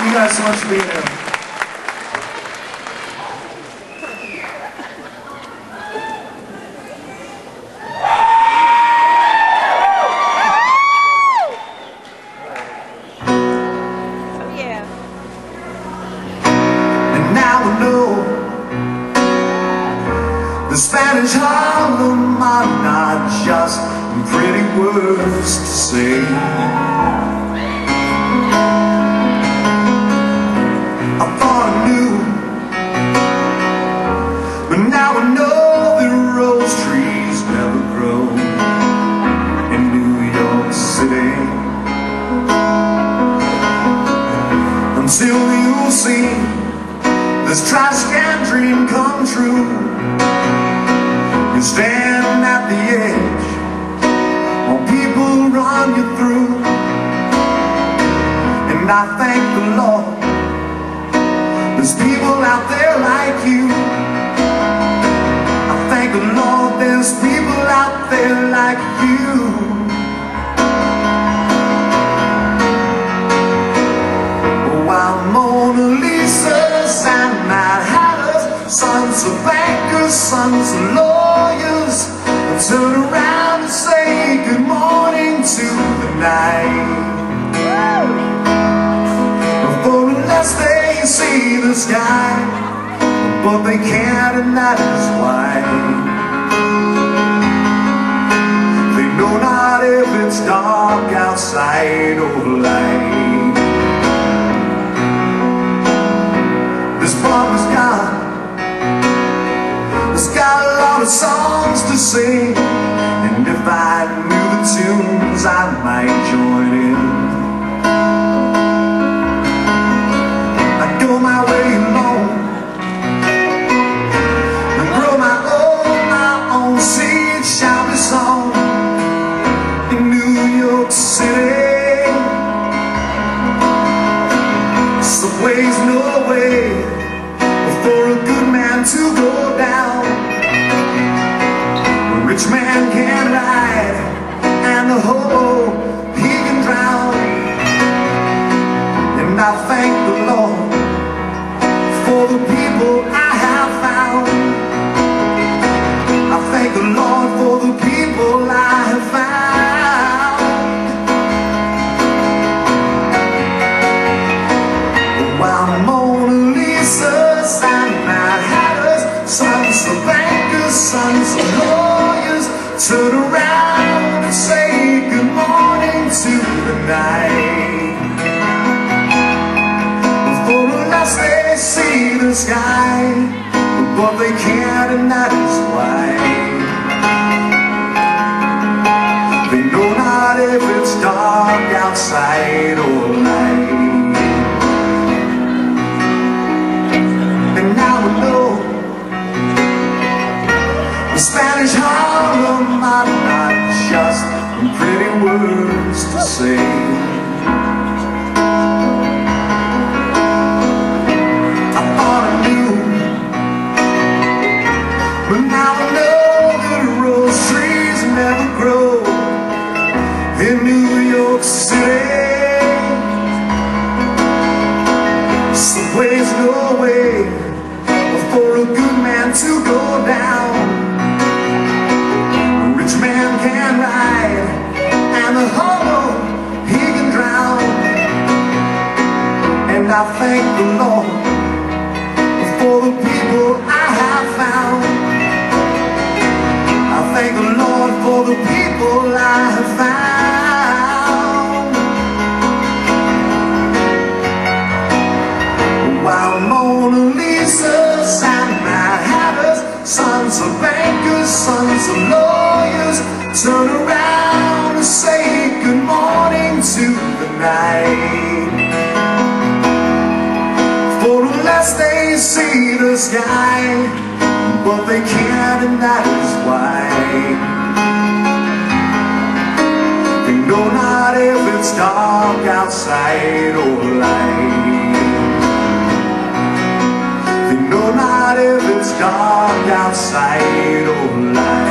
Thank you guys so much for being here. And now I know the Spanish Harlem are not just pretty words to say. Now I know that rose trees never grow in New York City. Until you see this trash dream come true. You stand at the edge while people run you through. And I thank the Lord there's people out there like you. There's people out there like you. While Mona Lisa's and Mad Hatters, sons of bankers, sons of lawyers, turn around and say good morning to the night. For unless they see the sky, but they can't, and that is why. Not if it's dark outside or light. This farmer's got, has got a lot of songs to sing, and if I knew the tunes, I might join in. New York City. Subway's no way for a good man to go down. A rich man can ride, and the hobo he can drown. And I thank the Lord for the people I have found. I thank the Lord the sky, but they can't, and that is why. They know not if it's dark outside or light. And now I know the Spanish Harlem are not just pretty words to say. Subway's no way for a good man to go down. A rich man can ride, and the hobo he can drown. And I thank the Lord see the sky, but they can't, and that is why. They know not if it's dark outside or light. They know not if it's dark outside or light.